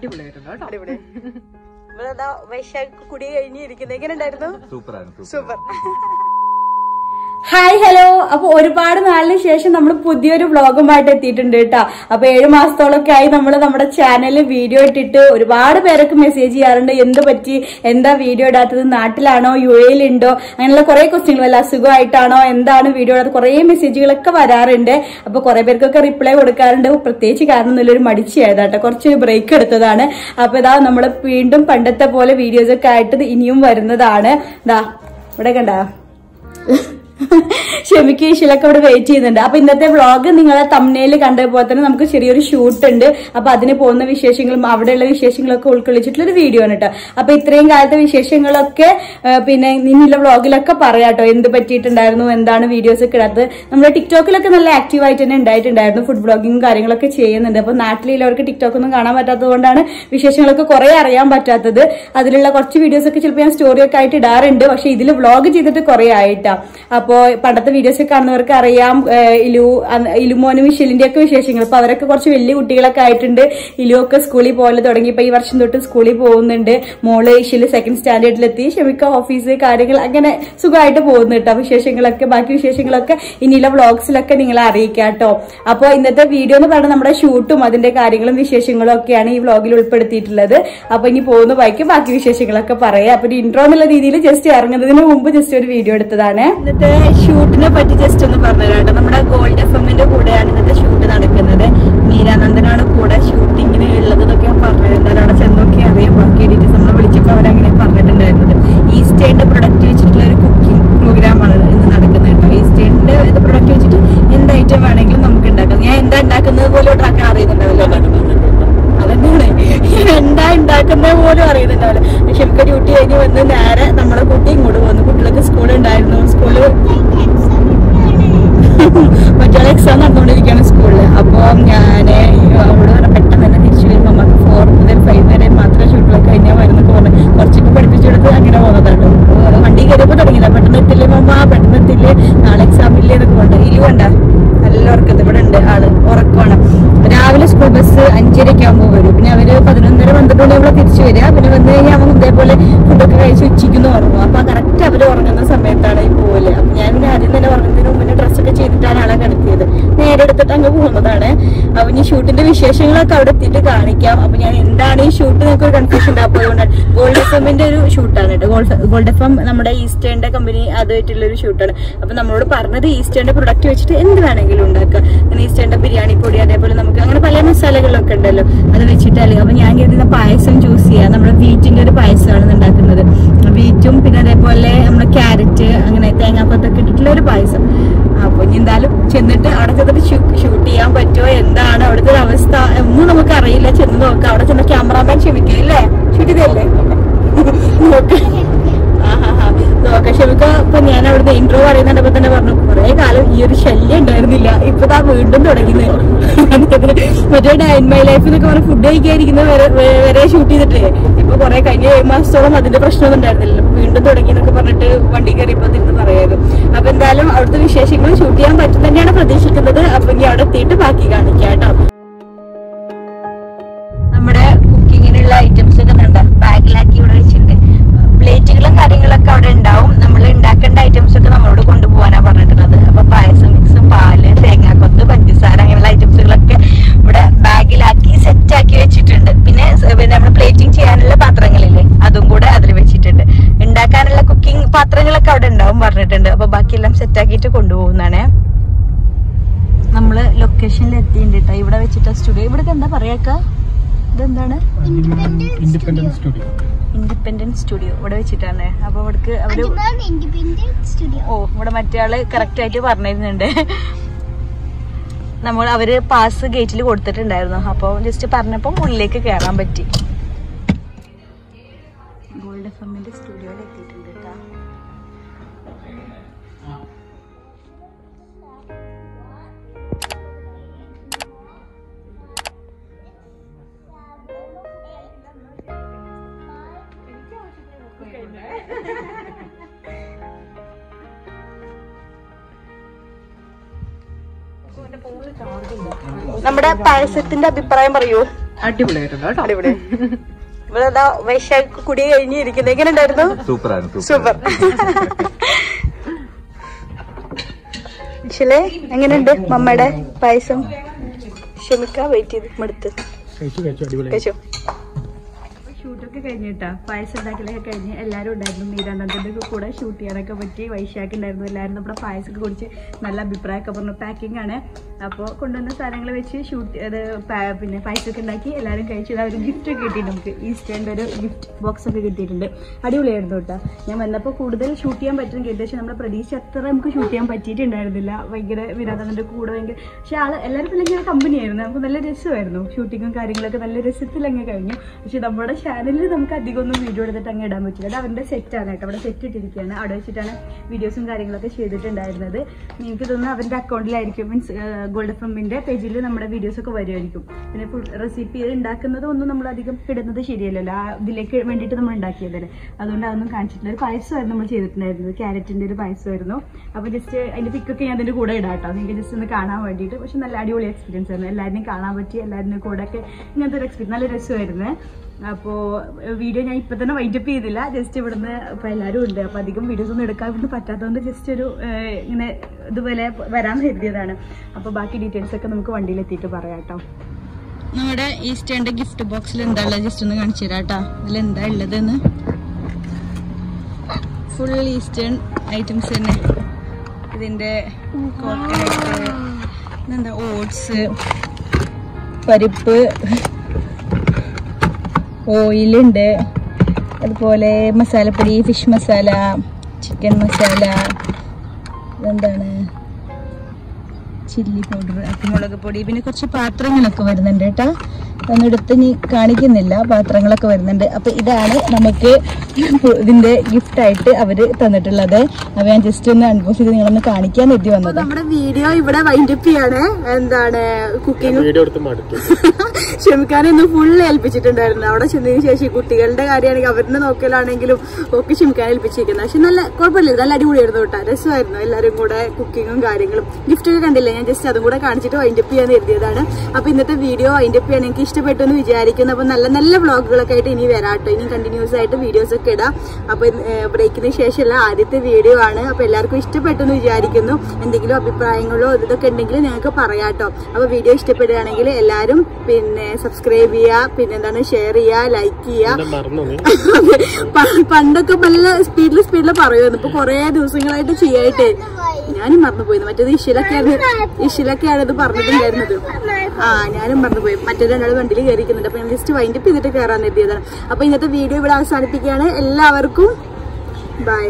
അടിപൊളിയായിട്ടുണ്ട് കേട്ടോ. അടിപൊളി. വൈശാഖ് കുടി കഴിഞ്ഞിരിക്കുന്നത് എങ്ങനെ ഉണ്ടായിരുന്നു സൂപ്പറാണ് സൂപ്പർ. ഹായ് ഹലോ അപ്പൊ ഒരുപാട് നാളിന് ശേഷം നമ്മൾ പുതിയൊരു വ്ളോഗുമായിട്ട് എത്തിയിട്ടുണ്ട് കേട്ടോ. അപ്പൊ ഏഴു മാസത്തോളൊക്കെ ആയി നമ്മൾ നമ്മുടെ ചാനലിൽ വീഡിയോ ഇട്ടിട്ട് ഒരുപാട് പേരൊക്കെ മെസ്സേജ് ചെയ്യാറുണ്ട്. എന്ത് പറ്റി? എന്താ വീഡിയോ ഇടാത്തത്? നാട്ടിലാണോ? യു എയിലുണ്ടോ അങ്ങനെയുള്ള കുറെ ക്വസ്റ്റ്യങ്ങൾ വല്ല അസുഖമായിട്ടാണോ? എന്താണ് വീഡിയോ ഇടാത്ത കുറെ മെസ്സേജുകളൊക്കെ വരാറുണ്ട്. അപ്പൊ കുറെ പേർക്കൊക്കെ റിപ്ലൈ കൊടുക്കാറുണ്ട്. പ്രത്യേകിച്ച് കാരണം നല്ലൊരു ഒരു മടിച്ചായതാട്ടോ കുറച്ച് ബ്രേക്ക് എടുത്തതാണ്. അപ്പൊ ഇതാ നമ്മൾ വീണ്ടും പണ്ടത്തെ പോലെ വീഡിയോസൊക്കെ ആയിട്ട് ഇനിയും വരുന്നതാണ്. ഇതാ ഇവിടെ കണ്ടാ. ക്ഷമിക്ക് ഇഷിലൊക്കെ അവിടെ വെയിറ്റ് ചെയ്യുന്നുണ്ട്. അപ്പൊ ഇന്നത്തെ വ്ളോഗ് നിങ്ങളെ തമ്മനയിൽ കണ്ടതുപോലെ തന്നെ നമുക്ക് ചെറിയൊരു ഷൂട്ട് ഉണ്ട്. അപ്പൊ അതിന് പോകുന്ന വിശേഷങ്ങളും അവിടെയുള്ള വിശേഷങ്ങളൊക്കെ ഉൾക്കൊള്ളിച്ചിട്ടുള്ള ഒരു വീഡിയോ ആണ് കേട്ടോ അപ്പൊ ഇത്രയും കാലത്തെ വിശേഷങ്ങളൊക്കെ പിന്നെ ഇനിയുള്ള വ്ളോഗിലൊക്കെ പറയാട്ടോ എന്ത് പറ്റിയിട്ടുണ്ടായിരുന്നു എന്താണ് വീഡിയോസ് ഒക്കെ ഇടാത്തത്. നമ്മുടെ ടിക്ടോക്കിലൊക്കെ നല്ല ആക്റ്റീവ് ആയിട്ട് തന്നെ ഉണ്ടായിട്ടുണ്ടായിരുന്നു. ഫുഡ് ബ്ലോഗിങ്ങും കാര്യങ്ങളൊക്കെ ചെയ്യുന്നുണ്ട്. അപ്പൊ നാട്ടിലുള്ളവർക്ക് ടിക്ടോക്ക് ഒന്നും കാണാൻ പറ്റാത്തത് കൊണ്ടാണ് വിശേഷങ്ങളൊക്കെ കുറെ അറിയാൻ പറ്റാത്തത്. അതിലുള്ള കുറച്ച് വീഡിയോസ് ഒക്കെ ചിലപ്പോൾ ഞാൻ സ്റ്റോറിയൊക്കെ ആയിട്ട് ഇടാറുണ്ട്. പക്ഷെ ഇതിൽ വ്ളോഗ് ചെയ്തിട്ട് കുറെ ആയിട്ടാ. പണ്ടത്തെ വീഡിയോസ് കാണുന്നവർക്ക് അറിയാം ഇലു ഇലുമോനും മിഷലിന്റെ ഒക്കെ വിശേഷങ്ങൾ. അപ്പൊ അവരൊക്കെ കുറച്ച് വലിയ കുട്ടികളൊക്കെ ആയിട്ടുണ്ട്. ഇലു ഒക്കെ സ്കൂളിൽ പോലെ തുടങ്ങി. ഇപ്പൊ ഈ വർഷം തൊട്ട് സ്കൂളിൽ പോകുന്നുണ്ട്. മോൾ ഇഷിൽ സെക്കൻഡ് സ്റ്റാൻഡേർഡിലെത്തി. ഷമിക്ക ഓഫീസ് കാര്യങ്ങൾ അങ്ങനെ സുഖമായിട്ട് പോകുന്നു കേട്ടോ. വിശേഷങ്ങളൊക്കെ ബാക്കി വിശേഷങ്ങളൊക്കെ ഇനിയുള്ള വ്ളോഗ്സിലൊക്കെ നിങ്ങളെ അറിയിക്കാം കേട്ടോ. അപ്പൊ ഇന്നത്തെ വീഡിയോ എന്ന് പറഞ്ഞാൽ നമ്മുടെ ഷൂട്ടും അതിന്റെ കാര്യങ്ങളും വിശേഷങ്ങളും ഒക്കെയാണ് ഈ വ്ളോഗിൽ ഉൾപ്പെടുത്തിയിട്ടുള്ളത്. അപ്പൊ ഇനി പോകുന്ന ബൈക്ക് ബാക്കി വിശേഷങ്ങളൊക്കെ പറയാം. അപ്പൊ ഇൻട്രോ എന്നുള്ള രീതിയിൽ ജസ്റ്റ് ഇറങ്ങുന്നതിന് മുമ്പ് ജസ്റ്റ് ഒരു വീഡിയോ എടുത്തതാണ്. ഇന്നത്തെ ഷൂട്ടിനെ പറ്റി ജസ്റ്റ് ഒന്ന് പറഞ്ഞുതരാം നമ്മുടെ ഗോൾഡ് എഫ് എമ്മിന്റെ കൂടെയാണ് ഇന്നത്തെ ഷൂട്ട് നടക്കുന്നത് മീരാനന്ദനാണ് കൂടെ ഷൂട്ടിങ്ങിന് ഉള്ളത് എന്നൊക്കെ ഞാൻ പറഞ്ഞത് എന്തായാലും അവിടെ ചെന്നൊക്കെ അറിയാം ബാക്കി ഡീറ്റെയിൽസ് നമ്മളെ വിളിച്ചപ്പോൾ അവരങ്ങനെ പറഞ്ഞിട്ടുണ്ടായിരുന്നത് ഈസ്റ്റേണിന്റെ പ്രൊഡക്റ്റ് വെച്ചിട്ടുള്ള ഒരു കുക്കിംഗ് പ്രോഗ്രാമാണ് ഇന്ന് നടക്കുന്നത് കേട്ടോ ഈസ്റ്റേണിന്റെ ഇത് പ്രൊഡക്റ്റ് വെച്ചിട്ട് എന്ത് ഐറ്റം വേണമെങ്കിലും നമുക്ക് ഉണ്ടാക്കാം ഞാൻ എന്താ ഉണ്ടാക്കുന്നത് പോലും ഉണ്ടാക്കാൻ അറിയുന്നുണ്ടാവില്ല അതന്നെയാണ് എന്താ ഉണ്ടാക്കുന്നത് പോലും അറിയുന്നുണ്ടാവില്ല. പക്ഷെ എനിക്ക് ഡ്യൂട്ടി കഴിഞ്ഞ് വന്ന് നേരെ നമ്മളെ കുട്ടി ഇങ്ങോട്ട് വന്നു. കുട്ടികൾക്ക് സ്കൂൾ ഉണ്ടായിരുന്നു. സ്കൂളിൽ മറ്റേ എക്സാം നടന്നുകൊണ്ടിരിക്കുകയാണ് സ്കൂളിൽ അപ്പോൾ ഞാൻ അവിടെ തന്നെ തിരിച്ചു വരുമ്പോൾ നമുക്ക് ഫോർ മുതൽ ഫൈവ് വരെ മാത്രമേ ഷൂട്ടിലൊക്കെ കഴിഞ്ഞാൽ വരുന്നൊക്കെ പറഞ്ഞു കുറച്ചൊക്കെ പഠിപ്പിച്ചു കൊടുത്ത് അങ്ങനെ പോകുന്നതാണ് അപ്പൊ വണ്ടി കയറിയപ്പോൾ തുടങ്ങിയില്ല പെട്ടെന്ന് എത്തില്ലേ മമ്മ പെട്ടെന്ന് എത്തില്ലേ നാളെ എക്സാം ഇല്ലേ എന്നൊക്കെ പറഞ്ഞു ഇല്ലു വേണ്ട നല്ല ഉറക്കത്ത് ഇവിടെ ഉണ്ട് ആൾ ഉറക്കമാണ് രാവിലെ സ്കൂൾ ബസ് വരും പിന്നെ അവർ പതിനൊന്നര പന്ത്രണ്ട് മണിയാകുമ്പോൾ തിരിച്ചു വരിക. പിന്നെ വന്നു കഴിഞ്ഞാൽ അവൻ ഇതേപോലെ ഫുഡൊക്കെ കഴിച്ച് ഉച്ചയ്ക്കുന്നു ഉറങ്ങും. അപ്പൊ കറക്റ്റ് അവർ ഉറങ്ങുന്ന സമയത്താണ് ഈ പോവൽ. അപ്പൊ ഞാൻ പിന്നെ ആദ്യം തന്നെ ഉറങ്ങുന്നതിന് മുമ്പ് ഡ്രസ്സൊക്കെ ചെയ്തിട്ടാണ് ആളെ കിടത്തിയത്. നേരെ എടുത്തിട്ട് അങ്ങ് പോകുന്നതാണ്. ഇനി ഷൂട്ടിന്റെ വിശേഷങ്ങളൊക്കെ അവിടെ എത്തിയിട്ട് കാണിക്കാം. അപ്പൊ ഞാൻ എന്താണ് ഈ ഷൂട്ട് നിങ്ങൾക്ക് ഒരു കൺഫ്യൂഷൻ ഉണ്ടാകും അതുകൊണ്ടാണ് ഗോൾഡ് എഫ് ഒരു ഷൂട്ടാണ് കേട്ടോ. ഗോൾഡ് എഫ് എം നമ്മുടെ ഈസ്റ്റേണിന്റെ കമ്പനി അതുമായിട്ടുള്ള ഒരു ഷൂട്ടാണ്. അപ്പൊ നമ്മളോട് പറഞ്ഞത് ഈസ്റ്റേണിന്റെ പ്രൊഡക്റ്റ് വെച്ചിട്ട് എന്ത് വേണമെങ്കിലും ഉണ്ടാക്കാം. അങ്ങനെ ബിരിയാണി പൊടി അതേപോലെ നമുക്ക് അങ്ങനെ പല മസാലകളൊക്കെ ഉണ്ടല്ലോ. അത് വെച്ചിട്ടല്ലേ അപ്പൊ ഞാൻ കരുതുന്ന പായസം ചൂസ് ചെയ്യാം. നമ്മുടെ വീറ്റിന്റെ ഒരു പായസമാണ് ഉണ്ടാക്കുന്നത്. വീറ്റും പിന്നെ അതേപോലെ നമ്മുടെ ക്യാരറ്റ് അങ്ങനെ തേങ്ങാപ്പത്തൊക്കെ ഇട്ടിട്ടുള്ള ഒരു പായസം. അപ്പൊ ഇനി എന്തായാലും ചെന്നിട്ട് അവിടെ ചെന്നിട്ട് ഷൂട്ട് ചെയ്യാൻ പറ്റുമോ? എന്താണ് അവിടുത്തെ അവസ്ഥ? ഒന്നും നമുക്ക് അറിയില്ല ചെന്ന് നോക്കാം. അവിടെ ചെന്ന ക്യാമറാമാൻ ക്ഷമിക്കില്ലേ ഷൂട്ട് ചെയ്തല്ലേ നോക്കാം. ക്ഷമിക്ക ഇപ്പൊ ഞാൻ അവിടുന്ന് ഇൻട്രോ പറയുന്നുണ്ടപ്പോ തന്നെ പറഞ്ഞു കുറെ കാലം ഈ ഒരു ശല്യം ഉണ്ടായിരുന്നില്ല. ഇപ്പൊ താ വീണ്ടും തുടങ്ങുന്നത് മറ്റേ ഡൈൻ മൈ ലൈഫ് എന്നൊക്കെ പറഞ്ഞ് ഫുഡ് കഴിക്കാതിരിക്കുന്ന വരെ ഷൂട്ട് ചെയ്തിട്ട്. ഇപ്പൊ കുറെ കഴിഞ്ഞ ഏഴ് മാസത്തോളം അതിന്റെ പ്രശ്നമൊന്നും ഉണ്ടായിരുന്നില്ല വീണ്ടും തുടങ്ങി എന്നൊക്കെ പറഞ്ഞിട്ട് വണ്ടി കയറിയപ്പോ തിരുന്ന് പറയായിരുന്നു. അപ്പൊ എന്തായാലും അവിടുത്തെ വിശേഷങ്ങൾ ഷൂട്ട് ചെയ്യാൻ പറ്റും തന്നെയാണ് പ്രതീക്ഷിക്കുന്നത്. അപ്പൊ ഇനി അവിടെ എത്തിയിട്ട് ബാക്കി കാണിക്കാം കേട്ടോ. ഉണ്ടാവും പറഞ്ഞിട്ടുണ്ട്. അപ്പൊ ബാക്കിയെല്ലാം സെറ്റ് ആക്കിയിട്ട് കൊണ്ടുപോകുന്നതാണേ. നമ്മൾ ലൊക്കേഷനിൽ എത്തിയിട്ടുണ്ട് കേട്ടോ ഇവിടെ വെച്ചിട്ട് സ്റ്റുഡിയോ ഇവിടെ എന്താ പറയാക്ക ഇതെന്താണ്? ഇൻഡിപെൻഡന്റ് സ്റ്റുഡിയോ ഇൻഡിപെൻഡന്റ് സ്റ്റുഡിയോ ഇവിടെ വെച്ചിട്ടാണ്. അപ്പൊ ഇവിടെ അവർ ഓ ഇവിടെ മറ്റേ ആൾ കറക്റ്റ് ആയിട്ട് പറഞ്ഞിരുന്നുണ്ട്. നമ്മൾ അവർ പാസ് ഗേറ്റിൽ കൊടുത്തിട്ടുണ്ടായിരുന്നു. അപ്പൊ ജസ്റ്റ് പറഞ്ഞപ്പോ ഉള്ളിലേക്ക് കയറാൻ പറ്റി. ഗോൾഡ് എഫ് എമ്മിന്റെ സ്റ്റുഡിയോയിൽ എത്തിയിട്ടുണ്ട് കേട്ടോ നമ്മുടെ പായസത്തിന്റെ അഭിപ്രായം പറയൂ. അടിപൊളിയായിട്ടുണ്ട് അടിപൊളി. ഇവിടെ വൈശാഖ് കുടി കഴിഞ്ഞിരിക്കുന്നത് എങ്ങനെ ഉണ്ടായിരുന്നു സൂപ്പർ സൂപ്പർ ആക്ച്വലി എങ്ങനെയുണ്ട് മമ്മയുടെ പായസം? ക്ഷമിക്കാ വെയിറ്റ് ചെയ്ത് മടുത്ത്. കഴിച്ചു? കഴിച്ചു കഴിഞ്ഞ് കേട്ടോ പായസം ഉണ്ടാക്കലൊക്കെ കഴിഞ്ഞ് എല്ലാവരും ഉണ്ടായിരുന്നു. മീരാനന്ദന്റെ കൂടെ ഷൂട്ട് ചെയ്യാനൊക്കെ പറ്റി. വൈശാഖ് ഉണ്ടായിരുന്നു. എല്ലാവരും നമ്മുടെ പായസമൊക്കെ കുടിച്ച് നല്ല അഭിപ്രായമൊക്കെ പറഞ്ഞു. പാക്കിംഗ് ആണ്. അപ്പോൾ കൊണ്ടുവന്ന സാധനങ്ങൾ വെച്ച് ഷൂട്ട് അത് പിന്നെ പായസമൊക്കെ ഉണ്ടാക്കി എല്ലാവരും കഴിച്ചു ഒരു ഗിഫ്റ്റ് ഒക്കെ കിട്ടിയിട്ടുണ്ട് നമുക്ക്. ഈസ്റ്റേന്റെ ഒരു ഗിഫ്റ്റ് ബോക്സ് ഒക്കെ കിട്ടിയിട്ടുണ്ട്. അടിപൊളിയായിരുന്നു കേട്ടോ. ഞാൻ വന്നപ്പോൾ കൂടുതൽ ഷൂട്ട് ചെയ്യാൻ പറ്റും കേട്ടു. പക്ഷേ നമ്മുടെ പ്രതീക്ഷ അത്ര നമുക്ക് ഷൂട്ട് ചെയ്യാൻ പറ്റിയിട്ടുണ്ടായിരുന്നില്ല. ഭയങ്കര വിനോദത്തിന്റെ കൂടെ ഭയങ്കര പക്ഷേ ആൾ എല്ലാവരും പിന്നെ ഇങ്ങനെ കമ്പനി നമുക്ക് നല്ല രസമായിരുന്നു. ഷൂട്ടിങ്ങും കാര്യങ്ങളൊക്കെ നല്ല രസത്തിൽ അങ്ങ് കഴിഞ്ഞു. പക്ഷേ നമ്മുടെ ചാനലിൽ നമുക്ക് അധികം ഒന്നും വീഡിയോ എടുത്തിട്ട് അങ്ങ് ഇടാൻ പറ്റില്ല. അത് അവരുടെ സെറ്റാണ് കേട്ടോ. അവിടെ സെറ്റ് ഇട്ടിരിക്കുകയാണ്. അവിടെ വെച്ചിട്ടാണ് വീഡിയോസും കാര്യങ്ങളൊക്കെ ചെയ്തിട്ടുണ്ടായിരുന്നത്. നിങ്ങൾക്ക് തോന്നുന്നു അവരുടെ അക്കൗണ്ടിലായിരിക്കും മീൻസ് ഗോൾഡ് ഫമ്മിന്റെ പേജിൽ നമ്മുടെ വീഡിയോസൊക്കെ വരുമായിരിക്കും. പിന്നെ റെസിപ്പി ഉണ്ടാക്കുന്നത് ഒന്നും നമ്മൾ അധികം ഇടുന്നത് ശരിയല്ലല്ലോ. ആ ഇതിലേക്ക് വേണ്ടിയിട്ട് നമ്മൾ ഉണ്ടാക്കിയതല്ലേ. അതുകൊണ്ട് അതൊന്നും കാണിച്ചിട്ടില്ല. ഒരു പായസമായിരുന്നു നമ്മൾ ചെയ്തിട്ടുണ്ടായിരുന്നത്. ക്യാരറ്റിന്റെ ഒരു പായസമായിരുന്നു. അപ്പോൾ ജസ്റ്റ് അതിന്റെ പിക്കൊക്കെ ഞാൻ അതിന്റെ കൂടെ ഇടാം കേട്ടോ. നിങ്ങൾക്ക് ജസ്റ്റ് ഒന്ന് കാണാൻ വേണ്ടിയിട്ട്. പക്ഷെ നല്ല അടിപൊളി എക്സ്പീരിയൻസ് ആയിരുന്നു. എല്ലാവരെയും കാണാൻ പറ്റി എല്ലാവരുടെയും കൂടെ ഒക്കെ ഇങ്ങനത്തെ ഒരു എക്സ്പീരിയൻസ് നല്ല രസമായിരുന്നു. അപ്പോൾ വീഡിയോ ഞാൻ ഇപ്പം തന്നെ വൈൻഡപ്പ് ചെയ്തില്ല. ജസ്റ്റ് ഇവിടുന്ന് ഇപ്പൊ എല്ലാരും ഉണ്ട്. അപ്പോൾ അധികം വീഡിയോസ് ഒന്നും എടുക്കാൻ ഇവിടുന്ന് പറ്റാത്തതുകൊണ്ട് ജസ്റ്റ് ഒരു ഇങ്ങനെ ഇതുപോലെ വരാൻ കരുതിയതാണ്. അപ്പോൾ ബാക്കി ഡീറ്റെയിൽസ് ഒക്കെ നമുക്ക് വണ്ടിയിൽ എത്തിയിട്ട് പറയാം കേട്ടോ. നമ്മുടെ ഈസ്റ്റേന്റെ ഗിഫ്റ്റ് ബോക്സിൽ എന്താ ഉള്ളത്? ജസ്റ്റ് ഒന്ന് കാണിച്ചു തരാം കേട്ടോ. ഇതിൽ എന്താ ഉള്ളതെന്ന്. ഫുൾ ഈസ്റ്റേൺ ഐറ്റംസ് തന്നെ. ഇതിന്റെ കോക്കനട്ട് എന്താ ഓട്സ് പരിപ്പ് ഓയിലുണ്ട് അതുപോലെ മസാലപ്പൊടി ഫിഷ് മസാല ചിക്കൻ മസാല എന്താണ് ചില്ലി പൗഡർ കുരുമുളക് പൊടി പിന്നെ കുറച്ച് പാത്രങ്ങളൊക്കെ വരുന്നുണ്ട് കേട്ടോ. ഒന്നും എടുത്ത് ഇനി കാണിക്കുന്നില്ല പാത്രങ്ങളൊക്കെ വരുന്നുണ്ട്. അപ്പം ഇതാണ് നമുക്ക് ഇതിന്റെ ഗിഫ്റ്റ് ആയിട്ട് അവർ തന്നിട്ടുള്ളത്. അവ ഞാൻ ജസ്റ്റ് ഒന്ന് അൺബോക്സ് ചെയ്ത് നിങ്ങളൊന്ന് കാണിക്കാൻ എത്തി വന്നത്. നമ്മുടെ വീഡിയോ ഇവിടെ വൈൻഡപ്പ് ചെയ്യാണ്. എന്താണ് കുക്കിംഗ് വീഡിയോ എടുത്ത് മടുത്തു ഇന്ന് ഫുള്ള് ഏൽപ്പിച്ചിട്ടുണ്ടായിരുന്നു അവിടെ ചെന്നതിന് ശേഷം കുട്ടികളുടെ കാര്യമാണെങ്കിൽ അവരുടെ നോക്കലാണെങ്കിലും ഒക്കെ ക്ഷമിക്കാൻ ഏൽപ്പിച്ചിരിക്കുന്നത്. പക്ഷെ നല്ല കുഴപ്പമില്ല. നല്ല അടിപൊളിയായിരുന്നു കേട്ടോ. രസമായിരുന്നു. എല്ലാവരും കൂടെ കുക്കിങ്ങും കാര്യങ്ങളും. ഗിഫ്റ്റൊക്കെ കണ്ടില്ല? ഞാൻ ജസ്റ്റ് അതും കൂടെ കാണിച്ചിട്ട് വൈൻഡപ്പ് ചെയ്യാൻ എഴുതിയതാണ് അപ്പൊ ഇന്നത്തെ വീഡിയോ വൈൻഡപ്പ് ചെയ്യാൻ എനിക്ക് ഇഷ്ടപ്പെട്ടു എന്ന് വിചാരിക്കുന്നു. അപ്പൊ നല്ല നല്ല വ്ളോഗുകളൊക്കെ ആയിട്ട് ഇനി വരാട്ടോ ഇനി കണ്ടിന്യൂസ് ആയിട്ട് വീഡിയോസ് ഒക്കെ ഇടാം. അപ്പൊ ബ്രേക്കിന് ശേഷമുള്ള ആദ്യത്തെ വീഡിയോ ആണ്. അപ്പൊ എല്ലാവർക്കും ഇഷ്ടപ്പെട്ടു എന്ന് വിചാരിക്കുന്നു. എന്തെങ്കിലും അഭിപ്രായങ്ങളോ ഇതൊക്കെ ഉണ്ടെങ്കിൽ ഞങ്ങൾക്ക് പറയാട്ടോ അപ്പൊ വീഡിയോ ഇഷ്ടപ്പെടുകയാണെങ്കിൽ എല്ലാവരും പിന്നെ സബ്സ്ക്രൈബ് ചെയ്യുക പിന്നെ എന്താണ് ഷെയർ ചെയ്യുക ലൈക്ക് ചെയ്യുക. പണ്ടൊക്കെ നല്ല സ്പീഡിൽ സ്പീഡിൽ പറയുമായിരുന്നു. ഇപ്പൊ കൊറേ ദിവസങ്ങളായിട്ട് ചെയ്യായിട്ട്. ഞാനും മറന്നുപോയി. മറ്റേത് ഇഷിലൊക്കെയാണ് ഇഷിലൊക്കെയാണ് ഇത് പറഞ്ഞിട്ടുണ്ടായിരുന്നത്. ആ ഞാനും മറന്നുപോയി. മറ്റേ രണ്ടാൾ വണ്ടിയിൽ കയറിക്കുന്നുണ്ട് അപ്പൊ ഞാൻ ജസ്റ്റ് വൈൻഡപ്പ് ചെയ്തിട്ട് കയറാൻ എത്തിയതാണ് അപ്പൊ ഇന്നത്തെ വീഡിയോ ഇവിടെ അവസാനിപ്പിക്കുകയാണ്. എല്ലാവർക്കും ബൈ